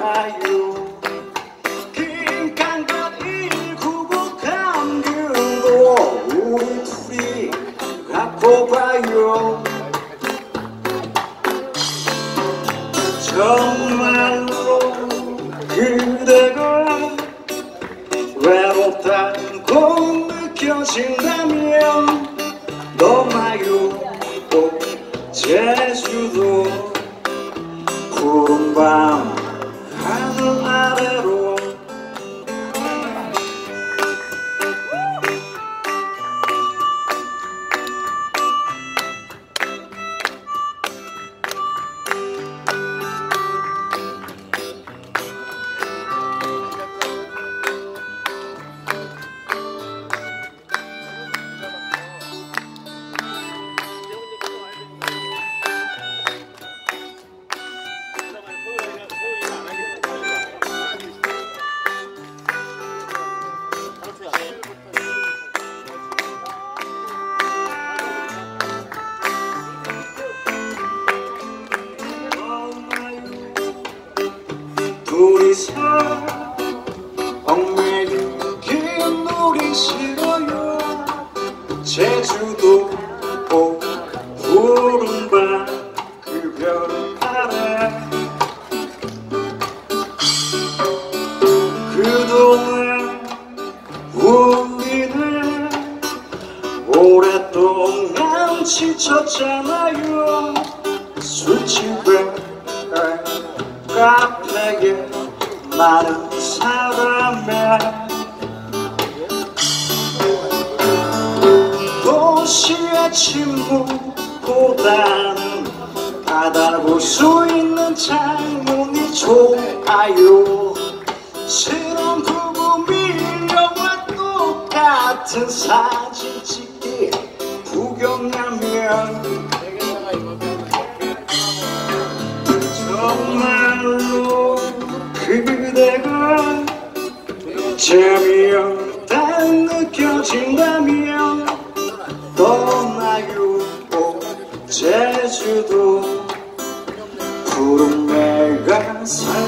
아유. 긴간것 일구복한 근거 우리 둘이 갖고 봐요. 정말로 그대가 외롭다고 느껴진다면. 너마요 꼭 제주도 구름밤. 이서 얽매이긴 우리 싫어요. 제주도 오 푸른 밤 그별 아래 그동안 우리는 오랫동안 지쳤잖아요. 술집에 카페에 많은 사람에 도시의 침묵보다는 바다 볼수 있는 창문이 좋아요. 실험 부부 밀려와 똑같은 사진 찍기 구경하면 재미없다 느껴진다면 떠나요 오 제주도. 있는 곳